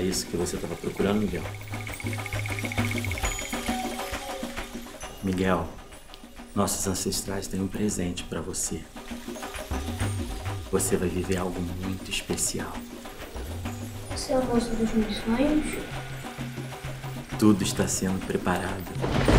Isso que você estava procurando, Miguel. Miguel, nossos ancestrais têm um presente para você. Você vai viver algo muito especial. Você é a moça dos meus sonhos? Tudo está sendo preparado.